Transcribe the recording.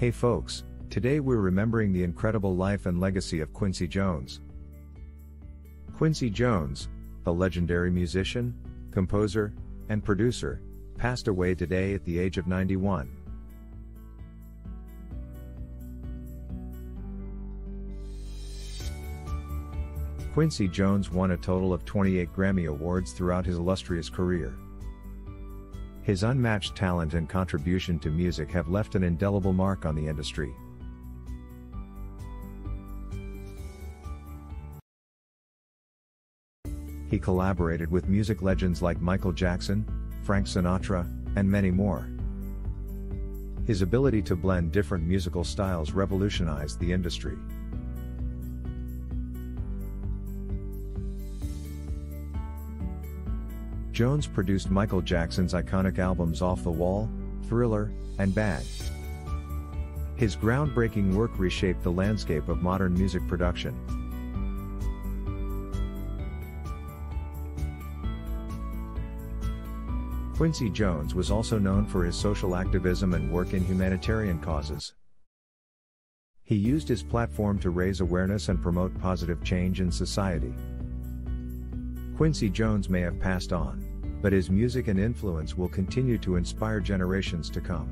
Hey folks, today we're remembering the incredible life and legacy of Quincy Jones. Quincy Jones, a legendary musician, composer, and producer, passed away today at the age of 91. Quincy Jones won a total of 28 Grammy Awards throughout his illustrious career. His unmatched talent and contribution to music have left an indelible mark on the industry. He collaborated with music legends like Michael Jackson, Frank Sinatra, and many more. His ability to blend different musical styles revolutionized the industry. Jones produced Michael Jackson's iconic albums Off the Wall, Thriller, and Bad. His groundbreaking work reshaped the landscape of modern music production. Quincy Jones was also known for his social activism and work in humanitarian causes. He used his platform to raise awareness and promote positive change in society. Quincy Jones may have passed on, but his music and influence will continue to inspire generations to come.